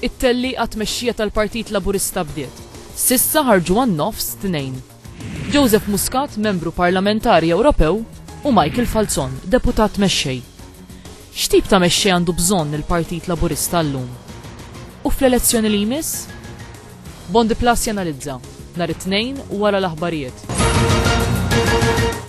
It-tellieqa tmexxija tal-Partit Laburista bdiet. S'issa ħarġu għan-nofs tnejn. Joseph Muscat, Membru Parlamentari Ewropew, u Michael Falzon, Deputat Mexxej. X'tip ta' mexxej għandu bżonn il-Partit Laburista llum? U fl-elezzjoni li jmiss? Bondi Plus janalizza, nhar it-Tnejn wara l-aħbarijiet.